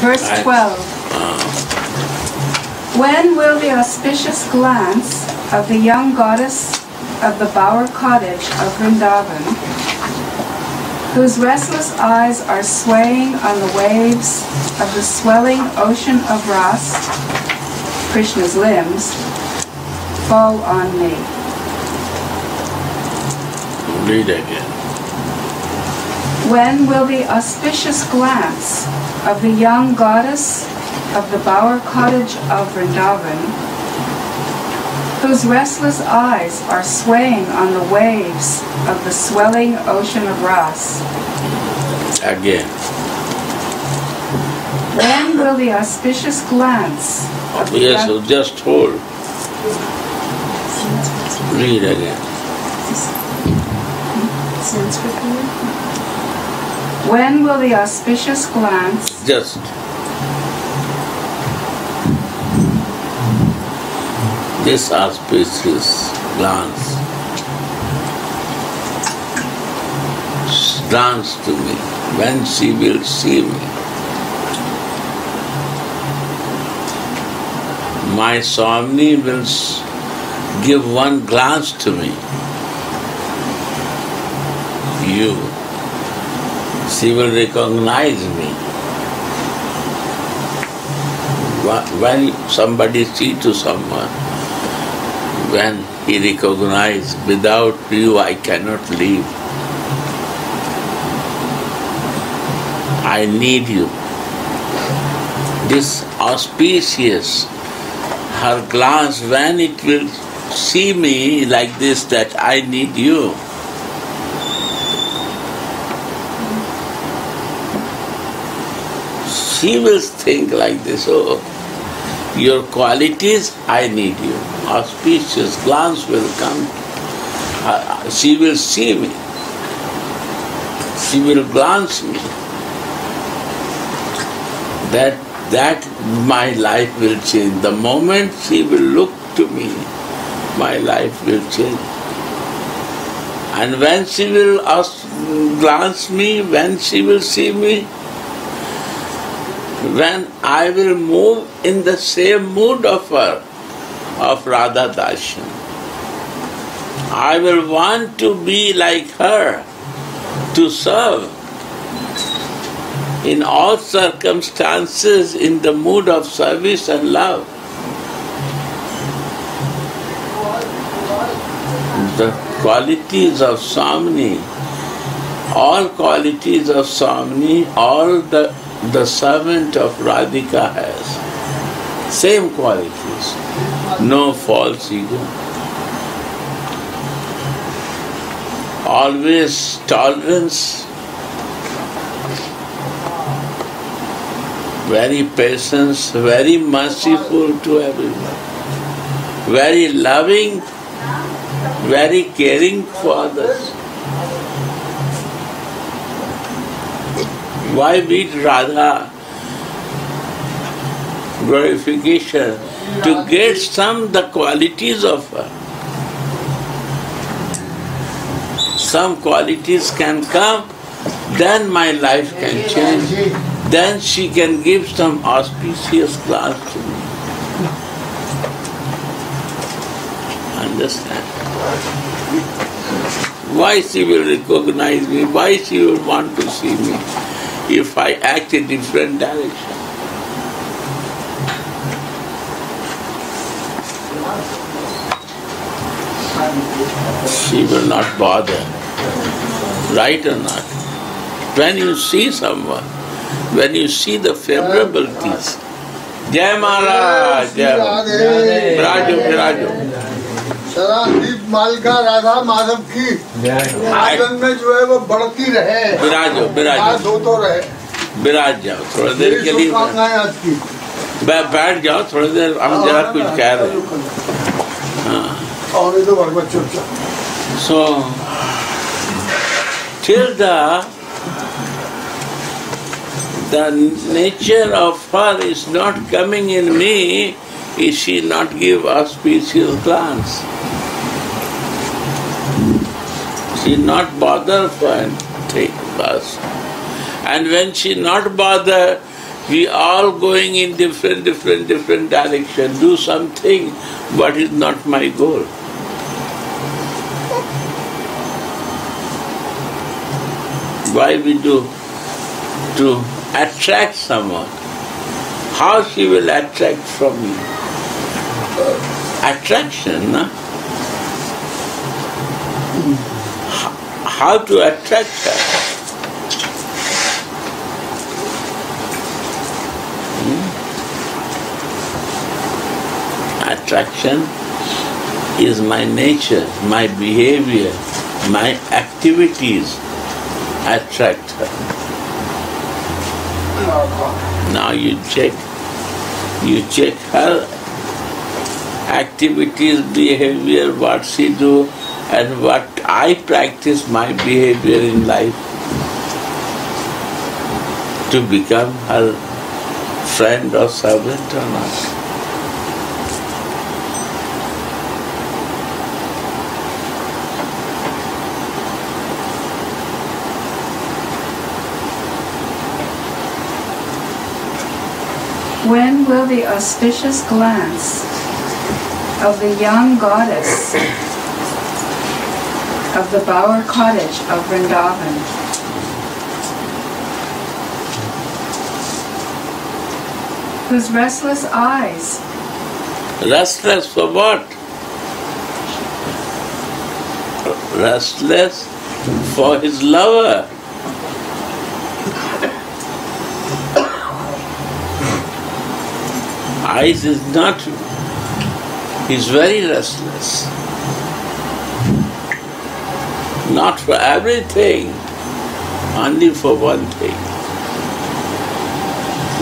Verse 12. When will the auspicious glance of the young goddess of the bower cottage of Vrindavan, whose restless eyes are swaying on the waves of the swelling ocean of Ras, Krishna's limbs, fall on me? Read again. When will the auspicious glance of the young goddess of the bower cottage of Vrindavan, whose restless eyes are swaying on the waves of the swelling ocean of Ras, Again. when will the auspicious glance of the Yes, young, so just hold. Read again. Sanskrit word? When will the auspicious glance Just. This auspicious glance. Glance to me when she will see me. My Swami will give one glance to me. You. She will recognize me. When somebody see to someone, when he recognize, without you I cannot live. I need you. This auspicious, her glance when it will see me like this that I need you. She will think like this, oh, your qualities, I need you. Auspicious glance will come. Uh, she will see me. She will glance me. That that my life will change. The moment she will look to me, my life will change. And when she will ask, glance me, when she will see me, when I will move in the same mood of her, of Radha Dashan. I will want to be like her, to serve in all circumstances in the mood of service and love. The qualities of Samni, all qualities of Samni, all the, the servant of Radhika has. Same qualities, no false ego. Always tolerance, very patience, very merciful to everyone, very loving, very caring for others. Why meet Radha? Glorification to get some the qualities of her. Some qualities can come, then my life can change. Then she can give some auspicious glance to me. Understand? Why she will recognize me? Why she will want to see me if I act in different direction? She will not bother. Right or not? When you see someone, when you see the favorabilities, Jai Maharaj, Jai Maharaj. Virajo, Virajo. मालिका राधा माधव की आँगन में जो है वो बढ़ती रहे। विराजो विराजो हो तो रहे। विराज जाओ थोड़ी देर के लिए। आज की। बैठ जाओ थोड़ी देर हम जरा कुछ कह रहे हैं। हाँ। और ये तो भगवत चर्चा So, till the the nature of her is not coming in me, is she not give auspicious glance? She not bother and take us. And when she not bother, We all going in different, different, different direction. Do something, but it's not my goal. Why we do? To attract someone. How she will attract from you? Attraction, no? How to attract her? Hmm? attraction is my nature, my behavior, my activities attract her. Now you check, you check her activities, behavior, what she do, and what I practice my behavior in life to become her friend or servant or not. When will the auspicious glance of the young goddess of the bower cottage of Vrindavan whose restless eyes Restless for what? Restless for his lover. eyes is not, he's very restless. Not for everything, only for one thing.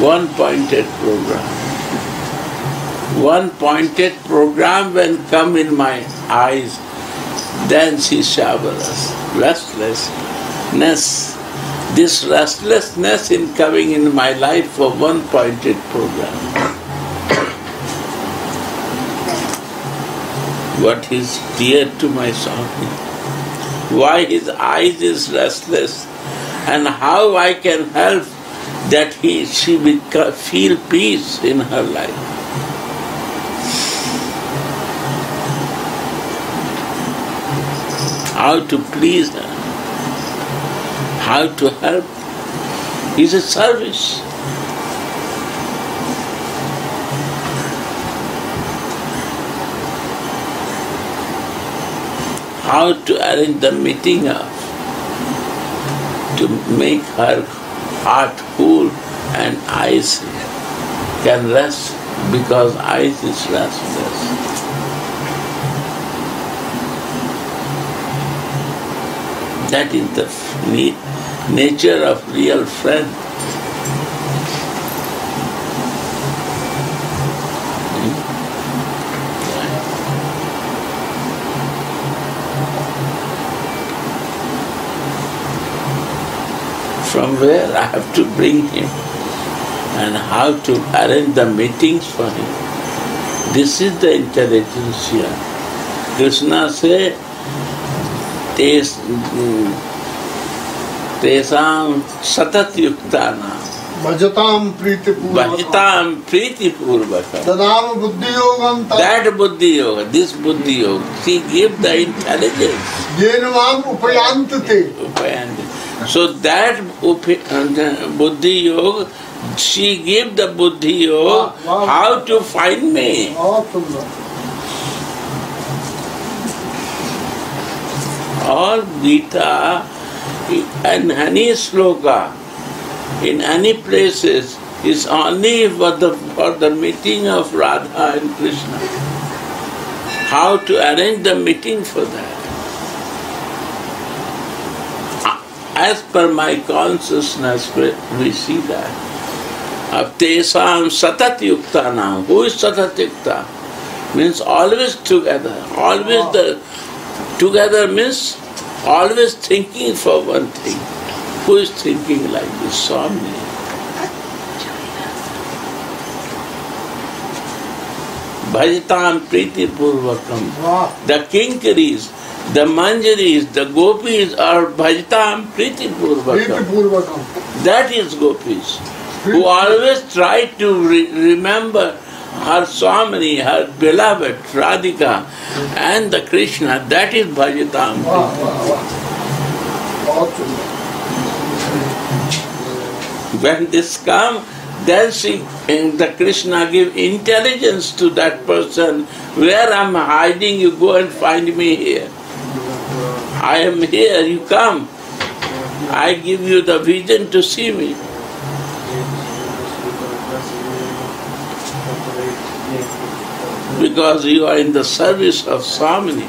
One pointed program. One pointed program when come in my eyes, then she showers. Restlessness. This restlessness in coming in my life for one pointed program. what is dear to my Swami, why his eyes is restless, and how I can help that he she will feel peace in her life. How to please her, how to help is a service. How to arrange the meeting of to make her heart cool and eyes can rest because eyes is restless. That is the nature of real friend. where I have to bring him and how to arrange the meetings for him. This is the intelligence here. Krishna said, तेषां सततयुक्तानां भजताम प्रीति भजताम प्रीति पूर्वक तदाम बुद्धि योगम that buddhi yoga this buddhi yoga she give the intelligence येन माम उपयांतते उपयांतते so that buddhi yoga, she gave the buddhi yoga how to find me. All Gita and any sloka in any places is only for the, for the meeting of Radha and Krishna. How to arrange the meeting for that? As per my consciousness, we see that. Of tesam satat yukta now. Who is satat yukta? Means always together. Always the together means always thinking for one thing. Who is thinking like this? Swami. Bhajatam Priti Purvakam. The kinkaries, the manjaris, the gopis are bhajtam priti purvakam. That is gopis, who always try to re- remember her Swami, her beloved Radhika and the Krishna. That is bhajatam. When this comes, then she, the Krishna give intelligence to that person. Where I'm hiding, you go and find me here. I am here, you come. I give you the vision to see me. Because you are in the service of Swamini.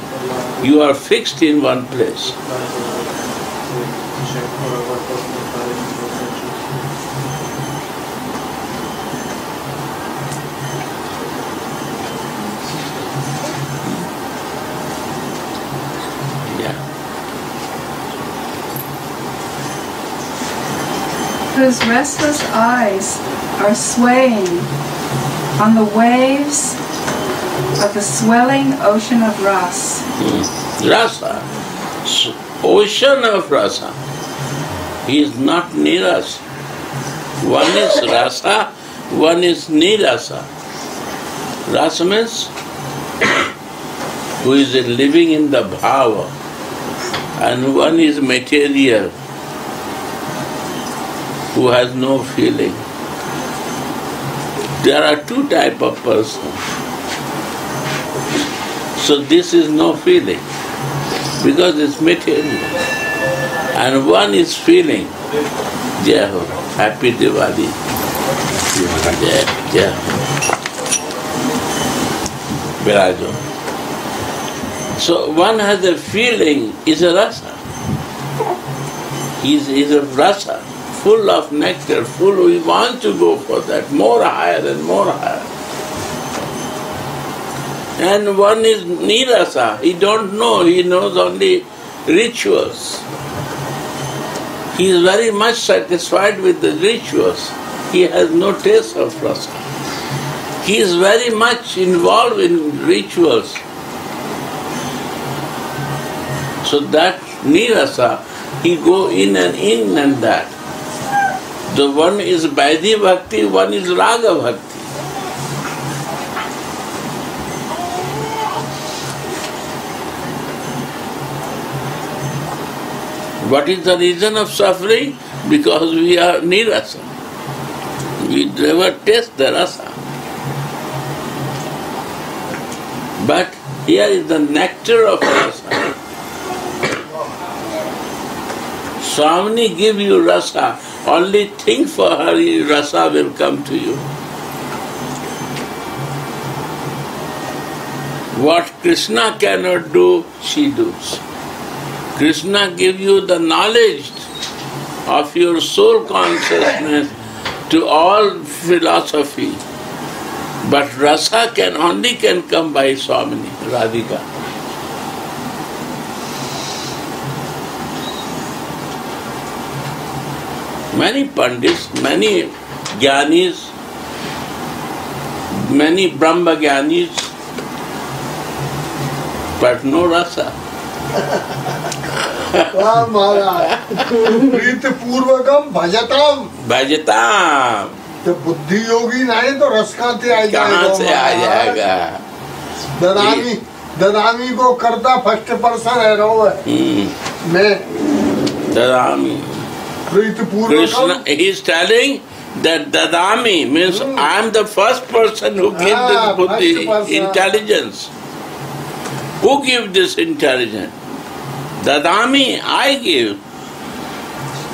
You are fixed in one place. Whose restless eyes are swaying on the waves of the swelling ocean of Ras. Rasa, hmm. ocean of rasa. He is not nirasa. One is rasa, one is nirasa. Rasa means who is living in the bhava, and one is material, who has no feeling. There are two type of person. So this is no feeling because it's material. And one is feeling. Jai Ho, happy Diwali. Jai, Jai Ho. Virajo. So one has a feeling is a rasa. Is is a rasa, full of nectar, full we want to go for that, more higher and more higher. And one is nirasa, he don't know, he knows only rituals. He is very much satisfied with the rituals. He has no taste of rasa. He is very much involved in rituals. So that nirasa, he go in and in and that. The one is Vaidhi Bhakti, one is Raga Bhakti. What is the reason of suffering? Because we are nirasa. We never taste the rasa. But here is the nectar of rasa. Swamini give you rasa. Only think for her, rasa will come to you. What Krishna cannot do, she does. Krishna give you the knowledge of your soul consciousness to all philosophy. But rasa can only can come by Swamini, Radhika. Many pandits, many jnanis, many Brahma jnanis, but no rasa. वाह महाराज प्रीत पूर्वकम भजतम भजताम तो बुद्धि योगी नहीं तो रस कहाँ से आ कहाँ जाएगा से आ जाएगा ददामी ददामी को करता फ़र्स्ट पर्सन है रो है Hmm. मैं Dadami. Krishna, he is telling that Dadami means. I am the first person who gave this buddhi intelligence. Who gave this intelligence? Dadami, I give.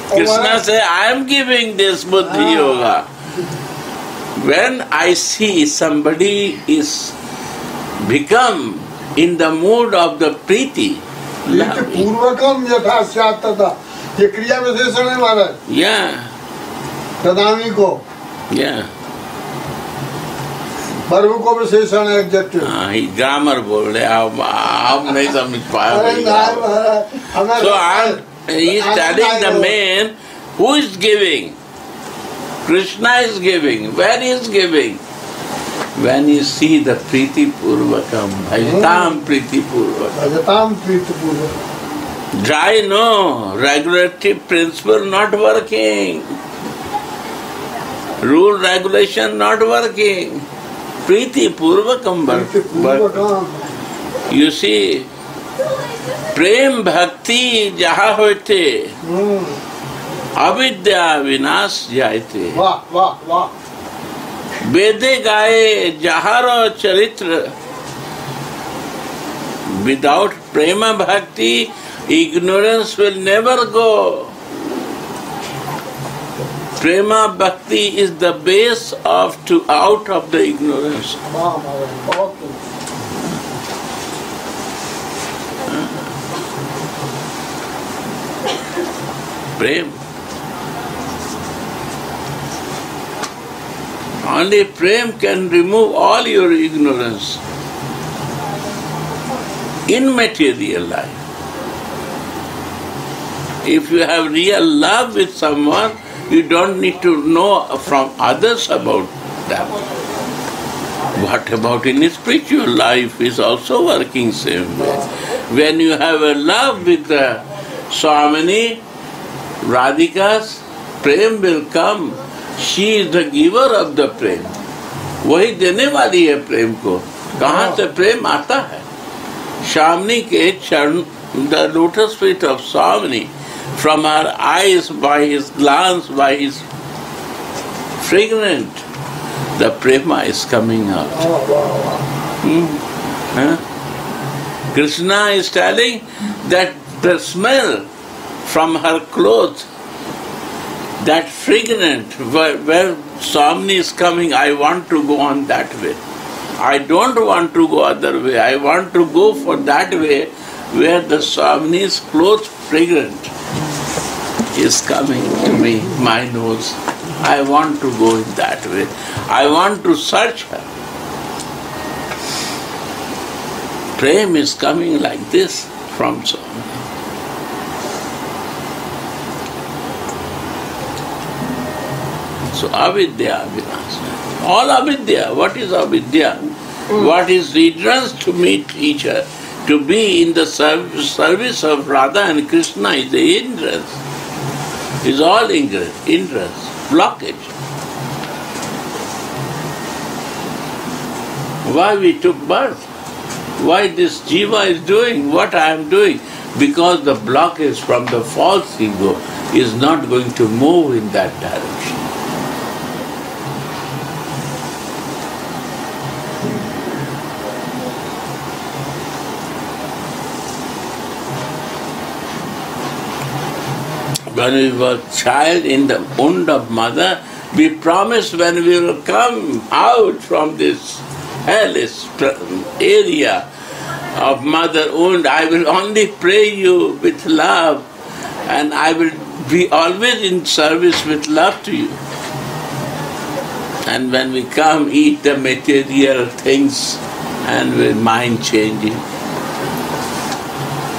Krishna says, I am giving this buddhi yoga. When I see somebody is become in the mood of the priti, ये क्रिया विशेषण है महाराज yeah, ददामी को yeah. वर्ग को विशेषण है executive हाँ ये ग्रामर बोल रहे आप आप नहीं समझ पाए So I'm he is telling the man who is giving. Krishna is giving. Where is giving? When you see the Priti Purvakam, Bhajtam Priti Purvakam. भजताम प्रीत पूर्वक Dry no, regulative principle not working. Rule, regulation not working. Priti Purvakam You see, प्रेम भक्ति जहाँ होते अविद्या विनाश जाते वेदे गाए जहार चरित्र विदाउट प्रेम भक्ति ignorance will never go prema bhakti is the base of to out of the ignorance prem. Only prem can remove all your ignorance in material life. If you have real love with someone, you don't need to know from others about them. What about in spiritual life is also working same way. When you have a love with the Swamini, Radhika's prem will come. She is the giver of the prem. वही देने वाली है प्रेम को कहाँ से प्रेम आता है शामनी के चरण the lotus feet of Swamini from her eyes by his glance by his fragrant the prema is coming out hmm? huh? Krishna is telling that the smell from her clothes, that fragrant, where, where Swamini is coming, I want to go on that way. I don't want to go other way. I want to go for that way where the Swamini's clothes fragrant is coming to me, my nose. I want to go in that way. I want to search her. Prem is coming like this from Swami. So avidya vinasa. All avidya. What is avidya? Mm. What is hindrance to meet each other? To be in the service of Radha and Krishna is the hindrance. Is all hindrance, blockage. Why we took birth? Why this jiva is doing what I am doing? Because the blockage from the false ego is not going to move in that direction. When we were child in the womb of mother, we promised when we will come out from this hellish area of mother wound, I will only pray you with love and I will be always in service with love to you. And when we come, eat the material things and with mind changing.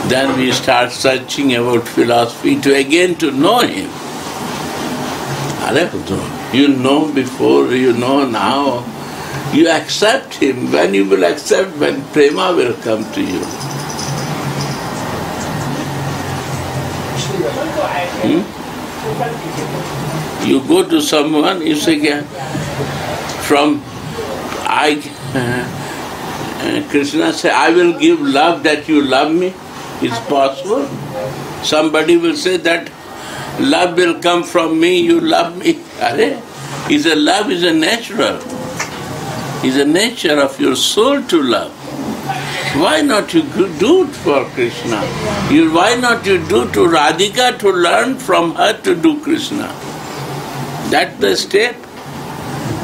Then we start searching about philosophy to again to know him. You know before, you know now. You accept him. When you will accept, when prema will come to you. Hmm? You go to someone, you say, from I, uh, Krishna say, I will give love that you love me is possible. Somebody will say that love will come from me, you love me. Are? Is a love is a natural. Is a nature of your soul to love. Why not you do it for Krishna? You, why not you do to Radhika to learn from her to do Krishna? That's the step.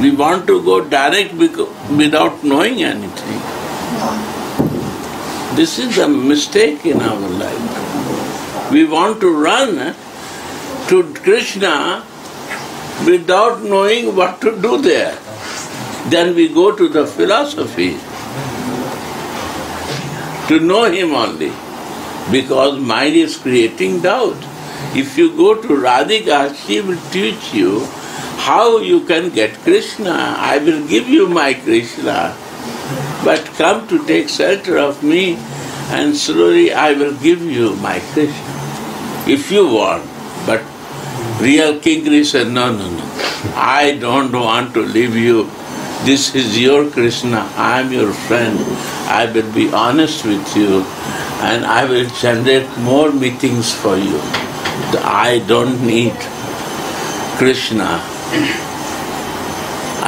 We want to go direct without knowing anything. This is a mistake in our life. We want to run to Krishna without knowing what to do there. Then we go to the philosophy to know him only because mind is creating doubt. If you go to Radhika, she will teach you how you can get Krishna. I will give you my Krishna. But come to take shelter of me and slowly I will give you my Krishna if you want. But Real king said, No, no, no. I don't want to leave you. This is your Krishna. I am your friend. I will be honest with you and I will generate more meetings for you. I don't need Krishna.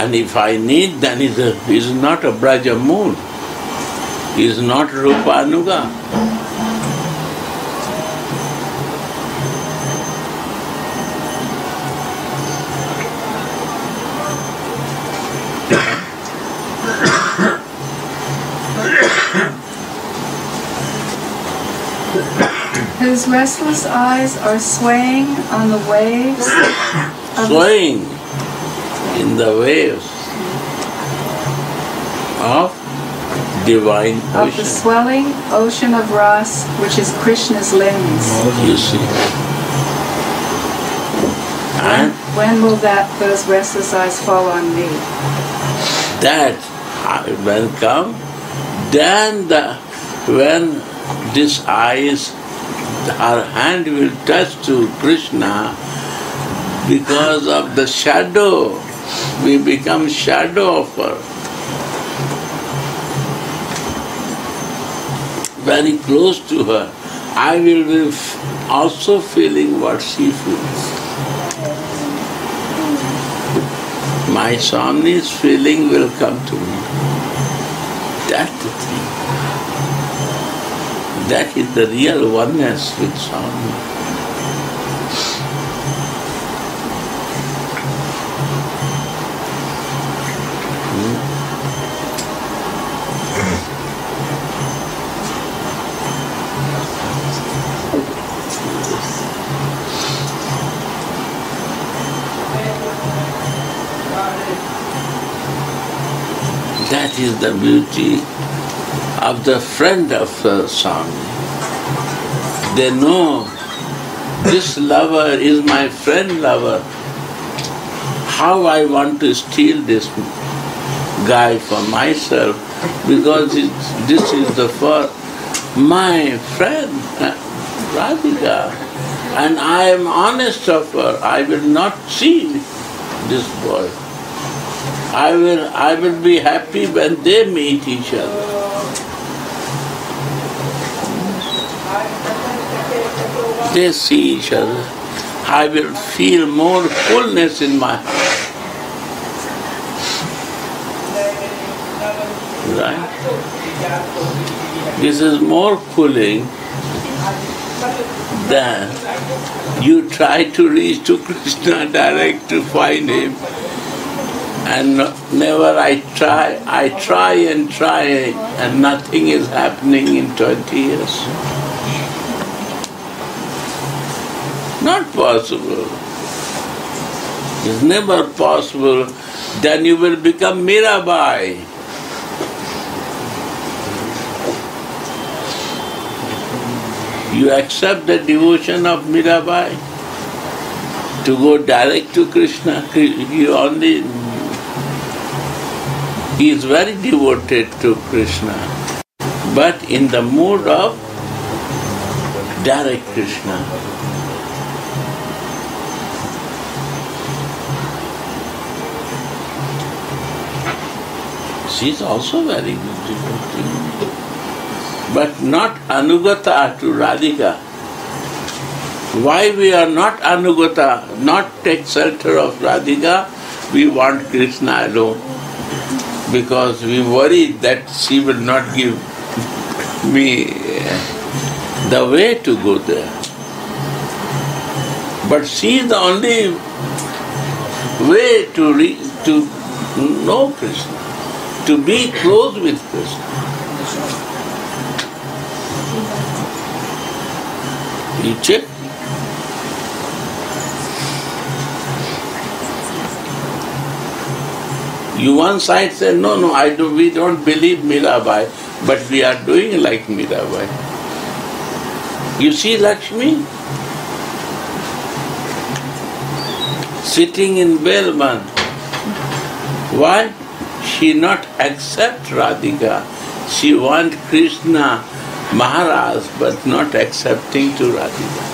And if I need, then it is not a Braja moon. He is not Rupanuga. His restless eyes are swaying on the waves. swaying in the waves of divine ocean. Of the swelling ocean of Ras, which is Krishna's limbs. You see. And when will that those restless eyes fall on me? That will come, then the when this eyes our hand will touch to Krishna because of the shadow. We become shadow of her. Very close to her. I will be also feeling what she feels. My Swami's feeling will come to me. That's the thing. That is the real oneness with Swami. Is the beauty of the friend of the Swami. They know this lover is my friend lover. How I want to steal this guy for myself because this is the for my friend uh, Radhika and I am honest of her. I will not see this boy. I will I will be happy when they meet each other. they see each other, I will feel more fullness in my heart. Right? This is more cooling than you try to reach to Krishna direct to find him. And never I try, I try and try and nothing is happening in 20 years. Not possible. It's never possible. Then you will become Mirabai. You accept the devotion of Mirabai to go direct to Krishna. He only he is very devoted to Krishna, but in the mood of direct Krishna. She is also very good But not Anugata to Radhika. Why we are not Anugata, not take shelter of Radhika, we want Krishna alone. Because we worry that she will not give me the way to go there. But she is the only way to, re- to know Krishna to be close with Krishna. You check. You one side say, no, no, I do, we don't believe Mirabai, but we are doing like Mirabai. You see Lakshmi? Sitting in Belvan. Why? she not accept Radhika. She want Krishna Maharaj but not accepting to Radhika.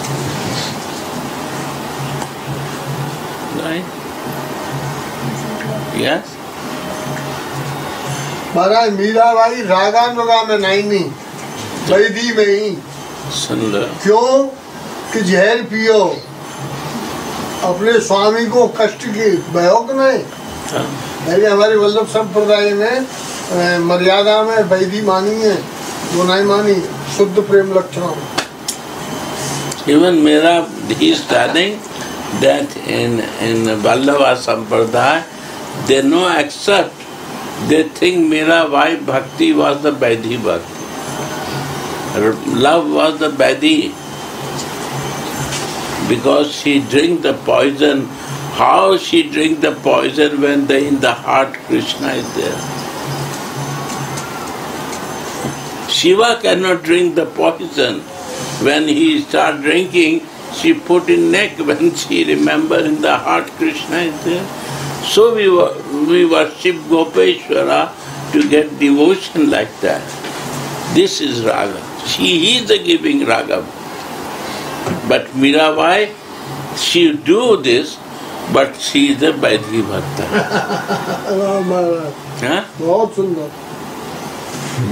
Yes? महाराज मीराबाई रागानुगा में नहीं नहीं बैदी में ही। सुन लो। क्यों? कि जहर पियो। अपने स्वामी को कष्ट की भयोग नहीं। हाँ। पहले हमारे वल्लभ संप्रदाय में मर्यादा में वैदी मानी है वो नहीं मानी। शुद्ध प्रेम लक्षण। Mera, he is studying that in, in Vallava Sampradaya, they no accept. They think Mirabai Bhakti was the Vaidhi Bhakti. Love was the Vaidhi. Because she drink the poison. How she drink the poison when in the heart Krishna is there? Shiva cannot drink the poison. When he start drinking, she put in neck. When she remember in the heart Krishna is there. So we, wo- we worship Gopeshwara to get devotion like that. This is raga. She is the giving raga. But Mirabai, she do this, but she is the Vaidhi Bhakta. बहुत सुंदर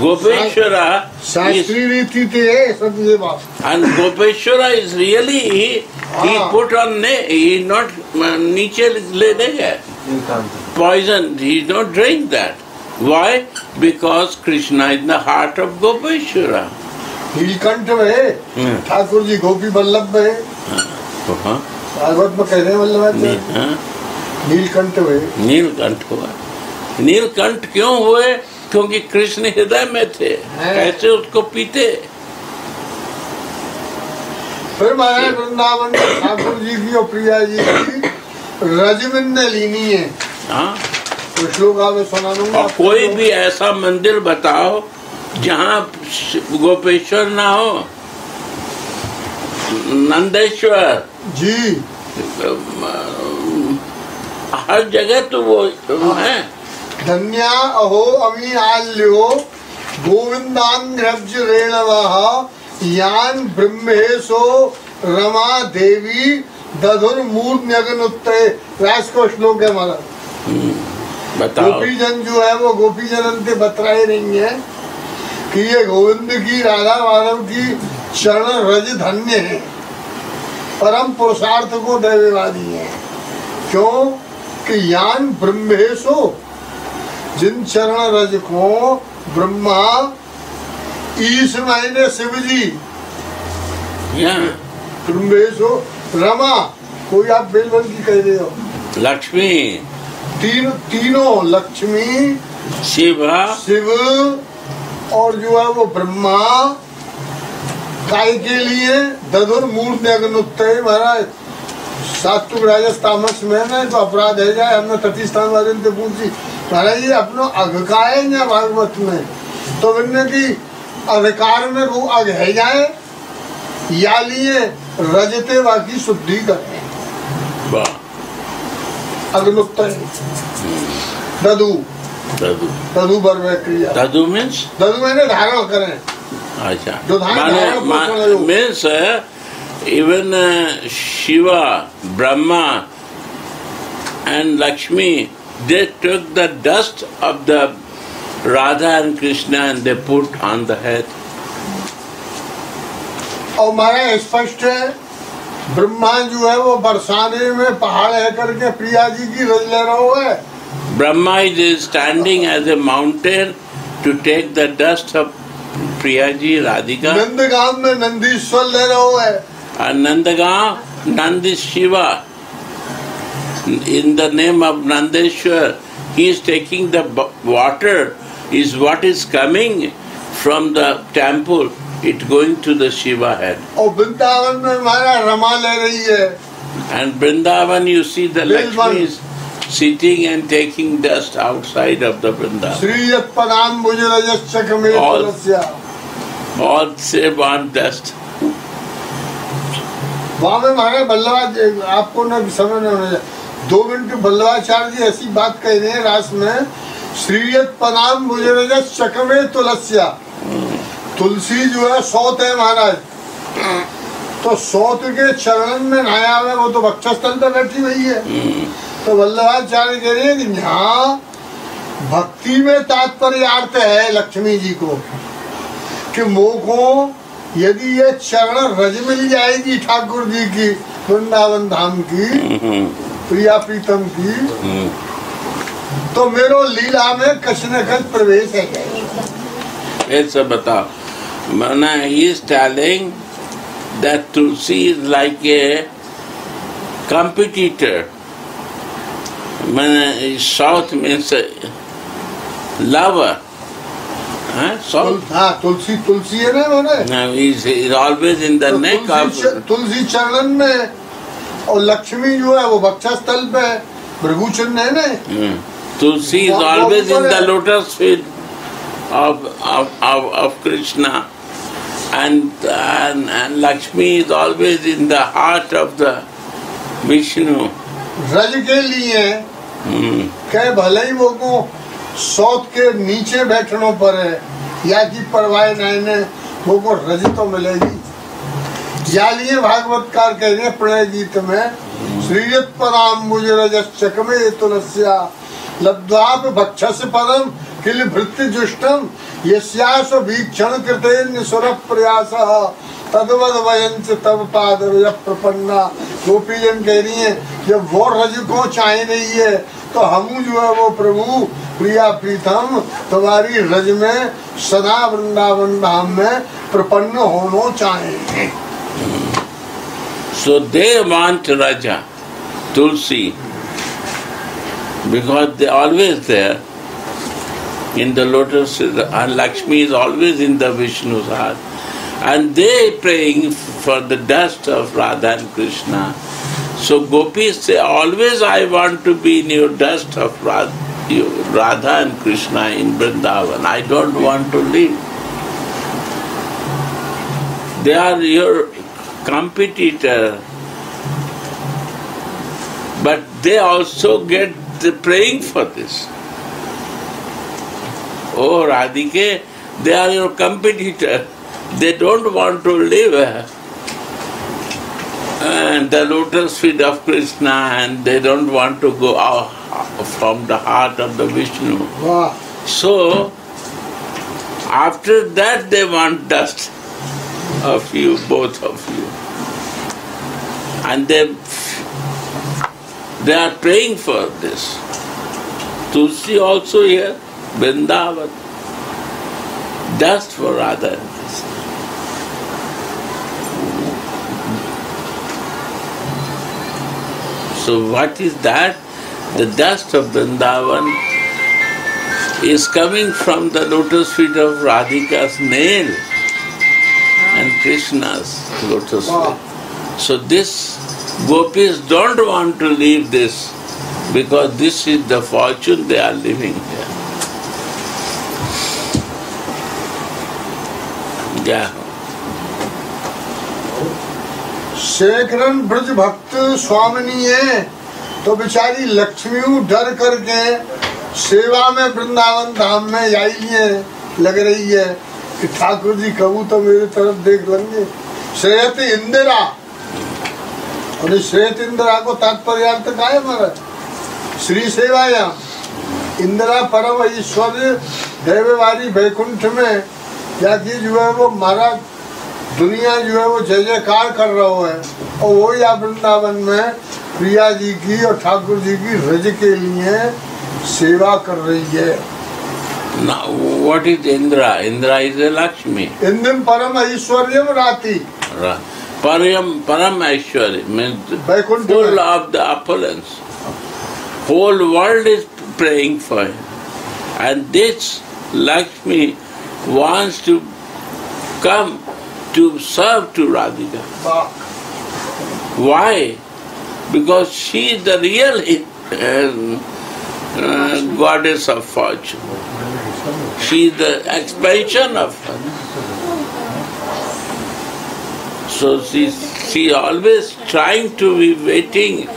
Gopeshwara is शास्त्रीय रीति थे ये सब ये बात And Gopeshwara is really, he, he Ah. put on, ne- he not, uh, नीचे ले देगा. Poison, he not drink that. Why? Because Krishna is in the heart of Gopeshwara. Neelkanth में। ठाकुर जी गोपी वल्लभ में भागवत में कह रहे नीलकंठ में नीलकंठ हुआ नीलकंठ क्यों हुए क्योंकि कृष्ण हृदय में थे कैसे उसको पीते फिर महाराज वृंदावन ठाकुर जी की और प्रिया जी की रजमिंद लीनी है हाँ? और कोई भी ऐसा मंदिर बताओ जहाँ गोपेश्वर ना हो। नंदेश्वर। जी। हर जगह तो वो है। धन्या अहो अमी आल्यो गोविंदांग्रज रेणवः यान ब्रह्मेशो रमा देवी दधुर मूर्न्यगनुत्ते राज को श्लोक है हमारा। बताओ। गोपी जन जो है वो गोपी जन अंते बतराए नहीं है कि ये गोविंद की राधा माधव की चरण रज धन्य है परम पुरुषार्थ को दैववादी है। क्यों? कि यान ब्रह्मेशो जिन चरण रज को ब्रह्मा ईश महीने शिव जी ब्रह्मेशो रमा कोई आप बेलवन की कह रहे हो? लक्ष्मी। तीन तीनों लक्ष्मी शिवा। शिव और जो है वो ब्रह्मा। काय के लिए दधुर मूर्ति अग्नुत्तय महाराज सात्विक राजस तामस में ना तो अपराध है जाए हमने तटिस्थान वाले से पूछी महाराज ये अपनो अघ का है या भागवत में? तो मैंने की अधिकार में वो अघ है जाए या लिए रजते बाकी शुद्धि करते वाह। अग्नुत्तय दधु। ददु दधु बर क्रिया। ददु मीन्स दधु मैंने धारण करें। अच्छा। जो धारण- even Shiva Brahma and Lakshmi, they took the dust of the Radha and Krishna and they put on the head. और हमारा स्पष्ट है ब्रह्मा जो है वो बरसाने में पहाड़ है करके प्रिया जी की रज ले रहा है। Brahma is standing as a mountain to take the dust of Priya ji Radhika Nandgaon में नंदीश्वर ले रहा है। और Nandgaon Nandi Shiva in the name of Nandeshwar he is taking the water is what is coming from the temple it going to the Shiva head. और वृंदावन में हमारा रमा ले रही है And Vrindavan, you see the Lakshmi is sitting and taking dust outside of the Vrindavan. भुज रजस्क में और- तुलस्या All save on dust. वहाँ में हमारे बल्लभाच आपको न समझ में होना चाहिए। दो मिनट बल्लभाचार्य जी ऐसी बात कह रहे हैं रास में श्रीयत पनाम मुजरज चकमे तुलस्या तुलसी जो है सौत है महाराज। तो सौत के चरण में नया है वो तो वक्षस्थल पर बैठी हुई है। तो वल्लभाचार्य कह रहे हैं कि यहाँ भक्ति में तात्पर्य अर्थ है लक्ष्मी जी को कि मोह को यदि ये चरण रज मिल जाएगी ठाकुर जी की वृंदावन धाम की प्रिया प्रीतम की। तो मेरो लीला में कछ न कछ प्रवेश है। ऐसा बताओ। Mana, he is telling that Tulsi is like a competitor. Mana, south means a lover. Huh? Tulsi, Tulsi तुलसी है ना no, he's, he's always in the so, neck Tulsi of तुलसी चरण में और लक्ष्मी जो है वो वक्षस्थल पे भृगुचन है ना Tulsi is always in the lotus feet of of of, of Krishna. And, and, and Lakshmi is always in the heart of the Vishnu. रज के लिए Hmm. कह भले ही वो को सौत के नीचे बैठने पर है या कि परवाए नैने वो को रज तो मिलेगी या लिए भागवतकार कह रहे प्रणय गीत में श्रीयत पराम मुझ रजश्चक में तुलस्या लब्ध्वाप भक्षस परम किल भृत्य जुष्टम यस्यास वीक्षण कृते सुर प्रयास। तदवद वयंच तब पाद रज प्रपन्ना। गोपीजन कह रही है जब वो रज को चाहे रही है तो हम जो है वो प्रभु प्रिया प्रीतम तुम्हारी रज में सदा वृंदावन धाम में प्रपन्न होना they want Raja, Tulsi, because they are always there in the lotus, and Lakshmi is always in the Vishnu's heart. And they praying for the dust of Radha and Krishna. So gopis say, always I want to be in your dust of Radha, Radha and Krishna in Vrindavan. I don't want to leave. They are your competitor, but they also get the praying for this. Oh Radhike, they are your competitor. They don't want to live and the lotus feet of Krishna and they don't want to go out from the heart of the Vishnu. वाह So, after that, they want dust of you, both of you. And they, they are praying for this. Tulsi also here, Vrindavan. Dust for Radha and Krishna. So, what is that? The dust of Vrindavan is coming from the lotus feet of Radhika's nail and Krishna's lotus feet. So this gopis don't want to leave this because this is the fortune they are living here. Yeah. Shekharan Braj भक्त स्वामिनी है तो बेचारी लक्ष्मी डर करके सेवा में वृंदावन धाम में आई है, लग रही है कि ठाकुर जी कबू तो मेरी तरफ़ देख लेंगे। श्रेयत इंदिरा। इस श्रेयत इंदिरा को तात्पर्य का है हमारा श्री सेवाया इंदिरा परम ऐश्वर्य देववारी वैकुंठ में क्या चीज़ जो है वो मारा दुनिया जो है वो जय जयकार कर रहा है। और वो या वृंदावन में प्रिया जी की और ठाकुर जी की रज के लिए सेवा कर रही है। लक्ष्मी इंद्र परम परम ऐश्वर्य full whole world is praying for and this Lakshmi wants to come to serve to Radhika. Why? Because she is the real uh, goddess of fortune. She is the expansion of her. So she she always trying to be waiting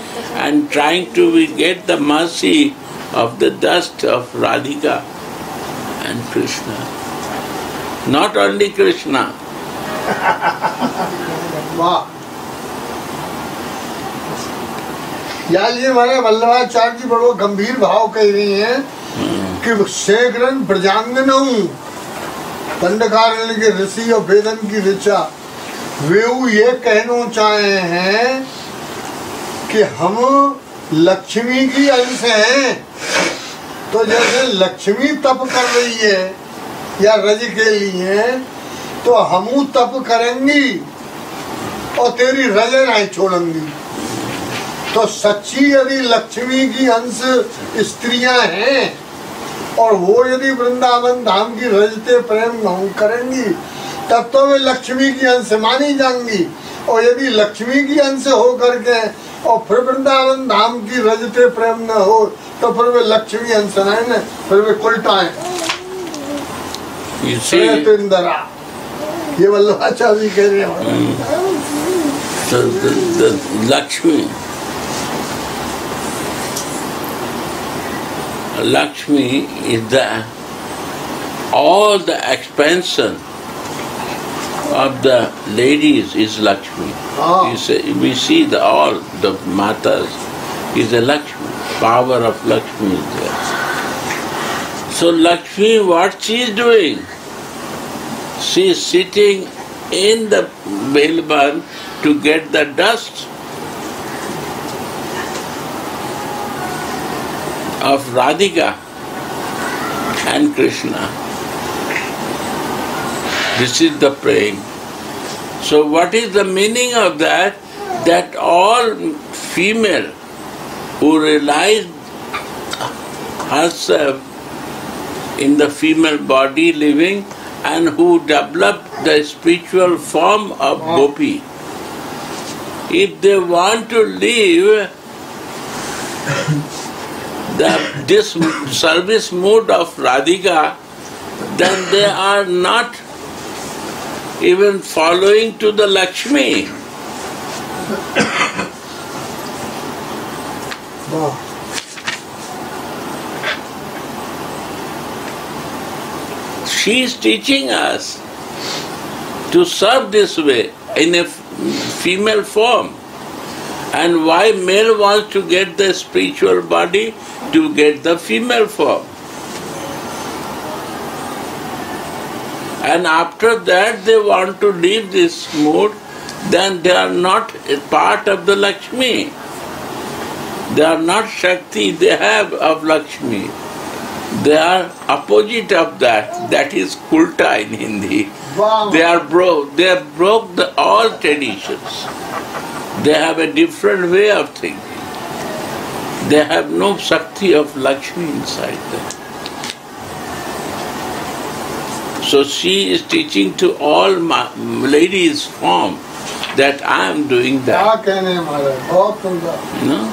and trying to be, get the mercy of the dust of Radhika and Krishna. not only Krishna. यार, ये हमारे वल्लभाचार्य जी बड़ो गंभीर भाव कह रही हैं कि शेखरन ब्रजांगन हूँ। दंडकारण्य के ऋषि और वेदन की ऋचा। वे ये कहना चाहे हैं कि हम लक्ष्मी की अंश हैं। तो जैसे लक्ष्मी तप कर रही है या रज के लिए तो हम तप करेंगी और तेरी रज नहीं छोड़ेंगी। तो सच्ची यदि लक्ष्मी की अंश स्त्रियाँ हैं, और वो यदि वृंदावन धाम की रजते प्रेम करेंगी, तब तो वे लक्ष्मी की अंश मानी जाएँगी। और यदि लक्ष्मी की अंश हो करके और फिर वृंदावन धाम की रजते प्रेम न हो तो फिर वे लक्ष्मी अंश नहीं, फिर वे उल्टाए You see, इंदरा ये वल्लभाचार्य कह रहे हैं the, the, the Lakshmi, Lakshmi is the all the expansion of the ladies is Lakshmi. Ah. You say, we see the all the matas is the Lakshmi, power of Lakshmi is there. So Lakshmi, what she is doing? She is sitting in the Belvan to get the dust of Radhika and Krishna. This is the praying. So what is the meaning of that? That all female who realized herself in the female body living and who developed the spiritual form of gopi. If they want to live the, this service mode of Radhika, then they are not even following to the Lakshmi. She is teaching us to serve this way in a female form. And why male wants to get the spiritual body? To get the female form. And after that they want to leave this mood, then they are not part of the Lakshmi. They are not Shakti, they have of Lakshmi. They are opposite of that. That is kulta in Hindi. वाह They are broke. They have broke the, all traditions. They have a different way of thinking. They have no Shakti of Lakshmi inside them. So she is teaching to all ma- ladies form that I am doing क्या that. कहने हैं महाराज बहुत सुंदर You know?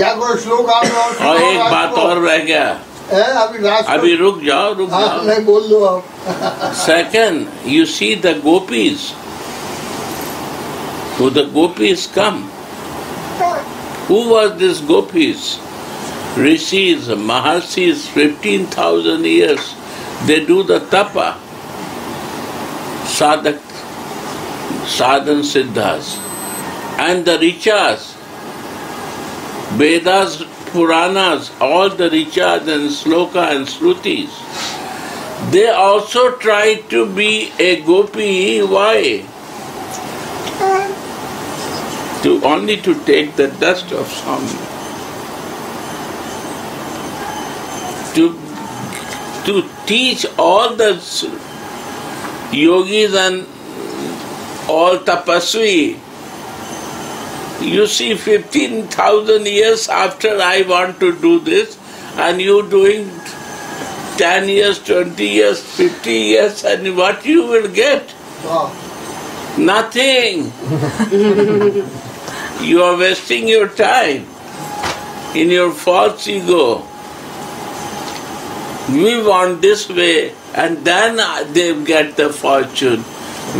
या कोई श्लोक आप और और सुनाओ एक राज बात को? और रह गया है अभी राज को- अभी रुक जाओ रुक हाँ जाओ नहीं बोल दो आप Second, you see the gopis. Who the gopis come? Who was this gopis? Rishis, Maharshis, 15,000 years. They do the tapa. Sadhak, sadhan siddhas. And the richas, Vedas, Puranas, all the richas and sloka and shrutis. They also try to be a gopi. Why? To only to take the dust of some. To to teach all the yogis and all tapasvi. You see, fifteen thousand years after I want to do this, and you doing 10 years, 20 years, 50 years, and what you will get? वाह Nothing. you are wasting your time in your false ego. We want this way, and then they get the fortune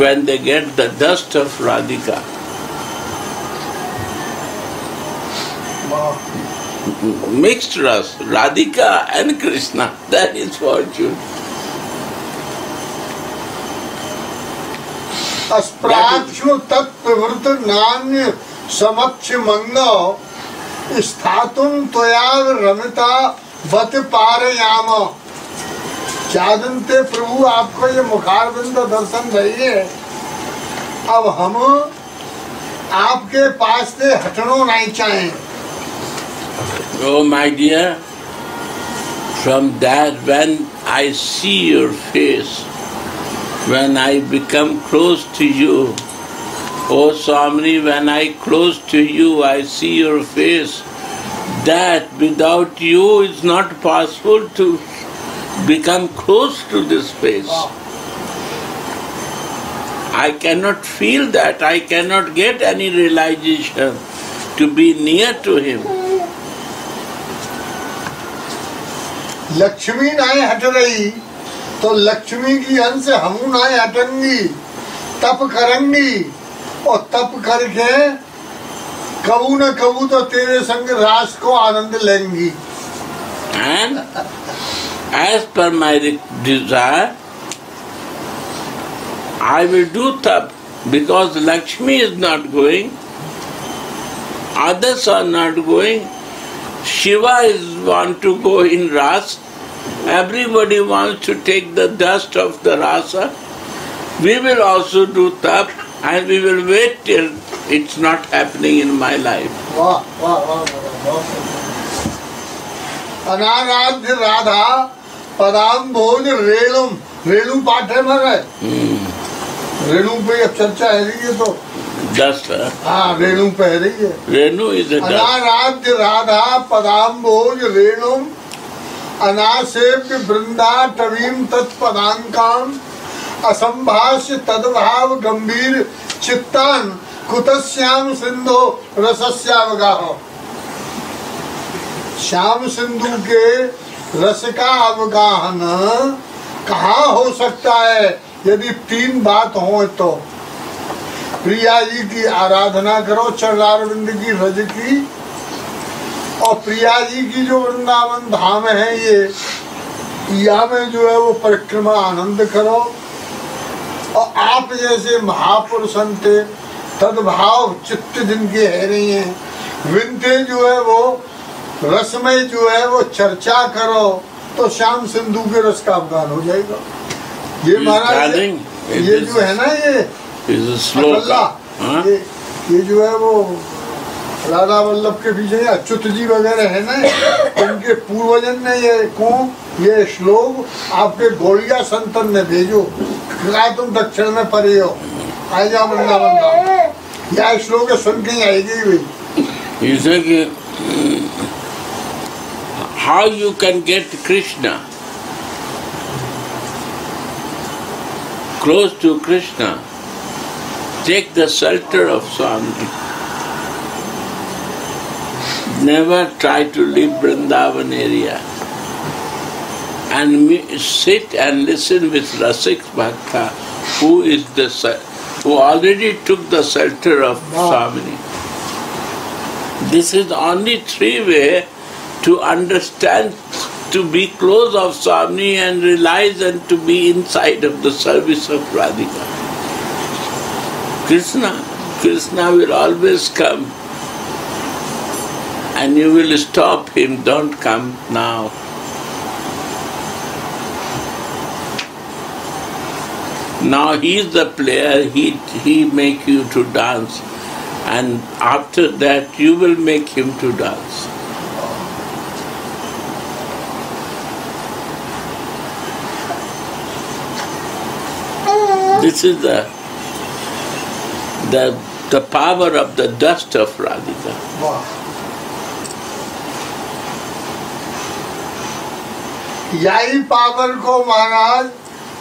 when they get the dust of Radhika. Mixed ras, Radhika and Krishna, that is fortune. समक्ष मंगो स्थातुम त्वया रमिता बत पारयाम चादनते प्रभु आपको ये मुखारबिंद दर्शन भइए अब हम आपके पास से हटनो नहीं चाहें। Oh, my dear, from that when I see your face, when I become close to you, oh Swami, when I close to you, I see your face. That without you is not possible to become close to this face. I cannot feel that, I cannot get any realization to be near to him. Lakshmi नाय हट रही तो लक्ष्मी की अंश हम नाय हटेंगी, तप करेंगी, और तप करके कबू न कबू तो तेरे संग रास को आनंद लेंगी। And as per my desire I will do तप because Lakshmi is not going others are not going Shiva is want to go in Ras. Everybody wants to take the dust of the rasa. We will also do tap and we will wait till it's not happening in my life. वाह वाह वाह वाह, वाह अनाराध्य राधा पदाम भोज रेणुम रेणु पाठ है मर Hmm. Renu पे अब चर्चा है रही है तो Dust, huh? हाँ रेणु पे है रही है is a अनाराध्य राधा पदाम्बोज रेणुम अनासेव्य वृंदा टवीम तत्पदांकाम असंभाष्य तदभाव गंभीर चित्तान कुतश्याम सिंधु रसस्यावगाह। श्याम सिंधु के रस का अवगाहन कहा हो सकता है? यदि तीन बात हो तो। प्रिया जी की आराधना करो चरणारविंद की रज की। और प्रिया जी की जो वृंदावन धाम है ये या में जो है वो परिक्रमा आनंद करो। और आप जैसे महापुरुष थे तदभाव चित्त जिनके है रही हैं विनते जो है वो रसमय जो है वो चर्चा करो तो श्याम सिंधु के रस का अवगान हो जाएगा। ये महाराज ये, जो है ना ये slow अल्लाह, Huh? ये ये जो है वो राधा वल्लभ के पीछे ये अच्युत जी वगैरह है ना उनके पूर्वजन ने ये कौन ये श्लोक आपके गोलिया संतन ने भेजो। कहा तुम दक्षिण में परे हो। आ जाओ वृंदावन धाम। यह श्लोक सुन के आएगी भाई say कि, how you can get Krishna? Close to Krishna. Take the shelter of Swami never try to leave Vrindavan area and sit and listen with Rasik Bhakta who is the who already took the shelter of Wow. Swami this is only three way to understand, to be close of Swami and realize and to be inside of the service of Radhika. Krishna, Krishna will always come and you will stop him, don't come now. Now he is the player, he, he make you to dance and after that you will make him to dance. This is the the the power of the dust of Radhika. यही power को महाराज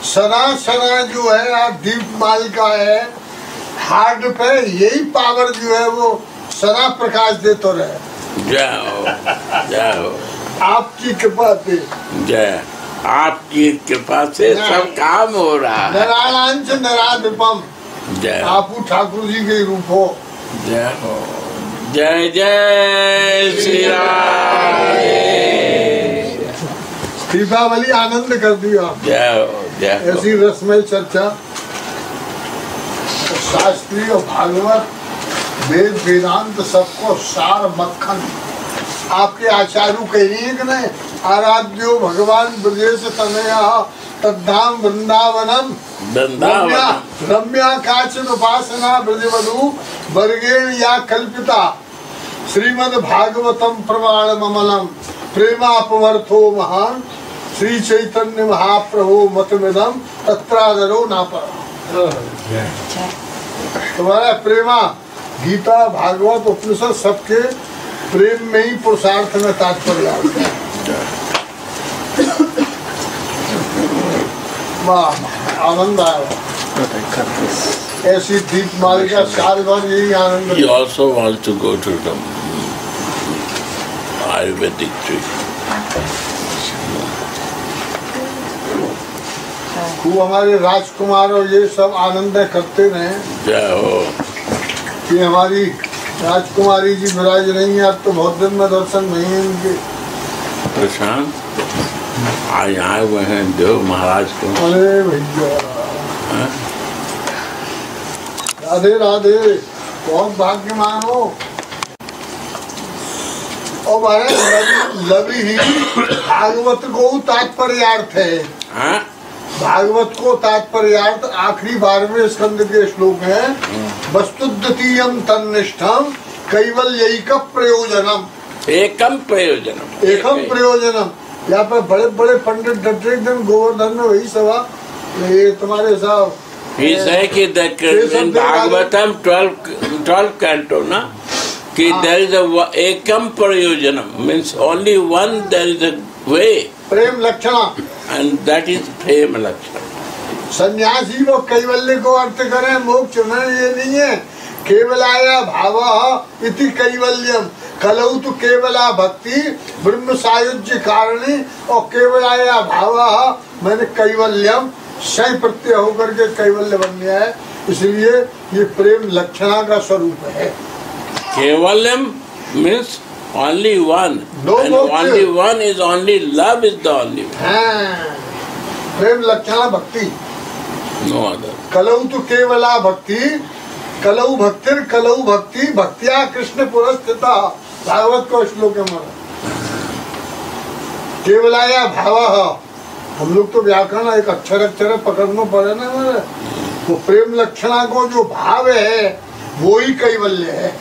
सना सना जो है आप दीप माल का है heart पे यही power जो है वो सना प्रकाश देते रहे। जाओ जाओ। आपकी कृपा से। जय आपकी कृपा से सब काम हो रहा है। नारायण से नारायणपम जय आपू ठाकुर जी के रूप हो। जय हो। जय जय श्री राम। दीपावली आनंद कर दिया जय जय हो। ऐसी रसमय चर्चा। शास्त्रीय भागवत वेद वेदांत सबको सार मक्खन। आपके आचार्य कहिए कि नहीं आराध्यो भगवान ब्रजेश तनया तद्धाम वृंदावनम। रम्या रम्या काचिन उपासना ब्रजवधु वर्गेण या कल्पिता। श्रीमद् भागवतम प्रमाण ममलम प्रेमापवर्थो महान श्री चैतन्य महाप्रभु मतमिदम तत्रादरो ना पर तुम्हारा प्रेमा गीता भागवत उपनिषद सबके प्रेम में ही पुरुषार्थ में तात्पर्य आता है वाह आनंद आया. ऐसी दीप मालिका साल भर यही आनंद He also wants to go to the Ayurvedic tree. खूब हमारे राजकुमार और ये सब आनंद करते रहे। जय हो? कि हमारी राजकुमारी जी विराज रही हैं अब तो बहुत दिन में दर्शन नहीं है इनके। प्रशांत? आज आए हुए हैं देव महाराज को। अरे भैया। हाँ? राधे राधे बहुत भाग्यमान हो। और महाराज लवि लवि ही भागवत को तात्पर्यार्थ है। हाँ? भागवत को तात्पर्यार्थ आखिरी बारहवें स्कंद के श्लोक है। वस्तुद्वितीयम तन्निष्ठम कैवल्यक प्रयोजनम। एकम प्रयोजनम एकम प्रयोजनम। यहाँ पर बड़े बड़े पंडित डटे दिन गोवर्धन में वही सभा। तुम्हारे साहब भागवतम कैंटो ना कि हाँ। एकम प्रयोजन means only one there is way प्रेम लक्षण। एंड दैट इज़ प्रेम लक्षण। संन्यास वो कैवल्य को अर्थ करें मोक्ष में ये नहीं है। केवलाया भाव इति कैवल्यम। कलऊ तो केवला भक्ति ब्रह्म सायुज्य कारणी और केवलाया भाव मैंने कैवल्यम। सही प्रत्यय होकर के कैवल्य बन गया है। इसलिए ये प्रेम लक्षणा का स्वरूप है। Kevalam means only one is only love is the only one. हाँ, प्रेम लक्षणा भक्ति। नो अदर कलऊ तो केवला भक्ति कलऊ भक्तिर कलऊ भक्ति भक्तिया कृष्ण पुरस्थिता भागवत को श्लोक हमारा। केवलाया भाव। हम लोग तो व्याकरण एक अक्षर अक्षर पकड़ना पड़े ना हमारे। वो प्रेम लक्षणा को जो भाव है वो ही कैवल्य है।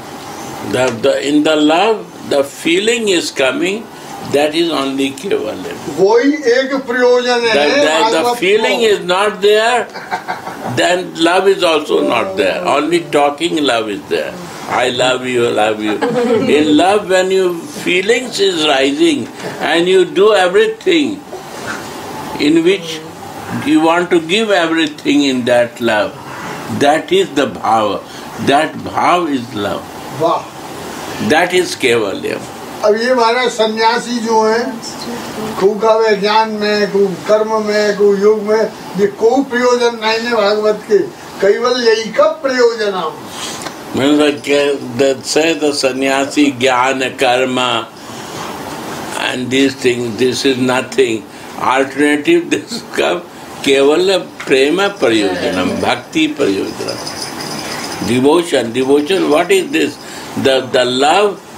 The, the, in the love, the feeling is coming, that is only Kevalam. वो ही एक प्रयोजन है That, that the Bhagavat feeling को। is not there, then love is also not there. Only talking love is there. I love you, I love you. In love, when your feelings is rising and you do everything in which you want to give everything in that love, that is the bhava. That bhav is love. वाह That is Kevalyam. अब ये महाराज सन्यासी जो है, खूब ज्ञान में, खूब कर्म में, खूब योग में, ये कोई प्रयोजन नहीं है भागवत के। केवल यही कब प्रयोजन सन्यासी ज्ञान, कर्म and this thing this is nothing alternative this कब केवल प्रेम प्रयोजन, भक्ति प्रयोजन। Devotion devotion what is this the the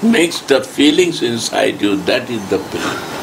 makes the feelings inside you, that is the prema.